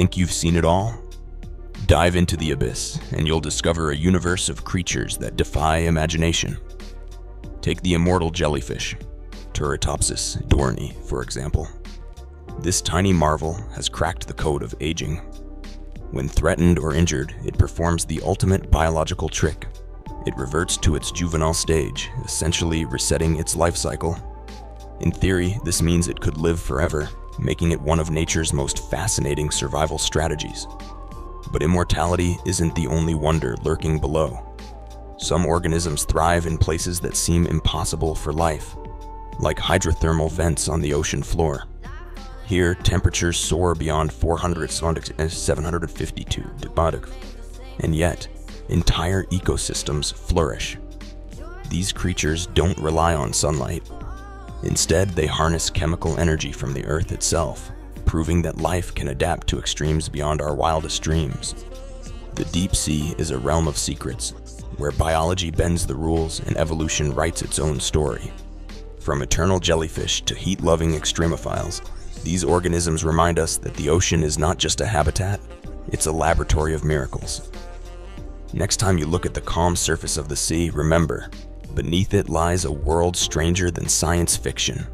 Think you've seen it all? Dive into the abyss, and you'll discover a universe of creatures that defy imagination. Take the immortal jellyfish, Turritopsis dohrnii, for example. This tiny marvel has cracked the code of aging. When threatened or injured, it performs the ultimate biological trick. It reverts to its juvenile stage, essentially resetting its life cycle. In theory, this means it could live forever, making it one of nature's most fascinating survival strategies. But immortality isn't the only wonder lurking below. Some organisms thrive in places that seem impossible for life, like hydrothermal vents on the ocean floor. Here, temperatures soar beyond 400 752 eh, and yet, entire ecosystems flourish. These creatures don't rely on sunlight. Instead, they harness chemical energy from the Earth itself, proving that life can adapt to extremes beyond our wildest dreams. The deep sea is a realm of secrets, where biology bends the rules and evolution writes its own story. From eternal jellyfish to heat-loving extremophiles, these organisms remind us that the ocean is not just a habitat, it's a laboratory of miracles. Next time you look at the calm surface of the sea, remember, beneath it lies a world stranger than science fiction.